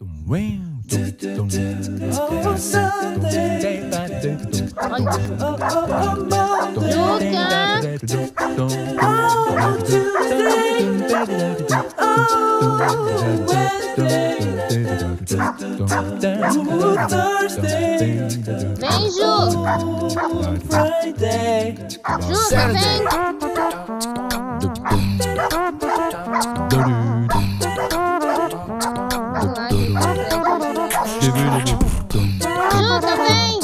Vem, Ju! Ju, vem! Vem!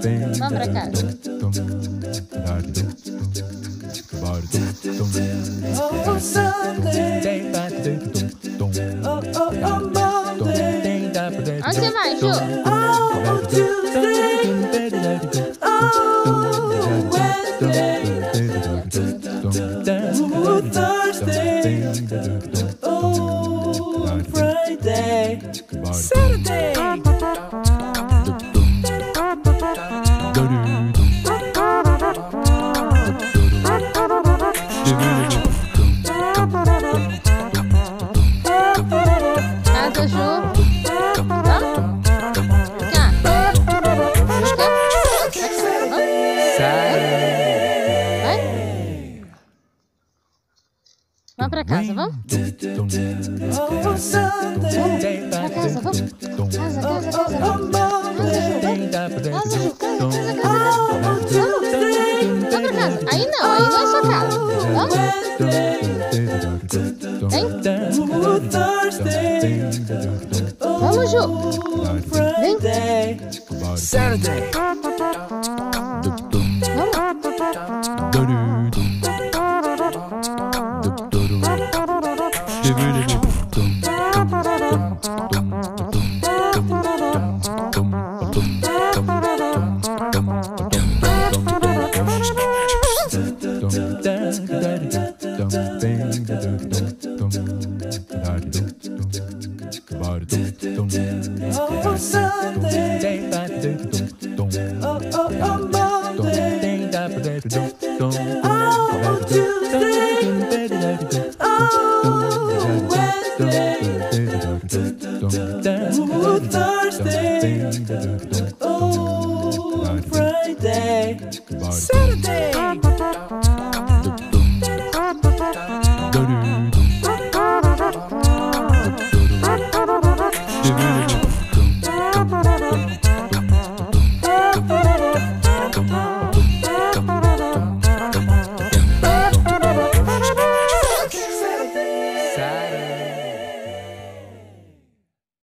Vem, vamos pra casa. Oh, Sunday. Oh, oh, oh, Monday. Onde você vai, Ju? Oh, Tuesday. birthday. Vamos pra casa, vamos? Pra casa, vamos? Casa, casa, casa. Monday. Casa, Ju, casa, casa, casa. Vamos? Vamos pra casa. Aí não, aí não é sua casa. Vamos? Vem? Thursday. Vamos, Ju. Friday. Saturday. Sunday. Oh, oh, oh, Monday. Ooh, Thursday. Oh, Friday. Saturday.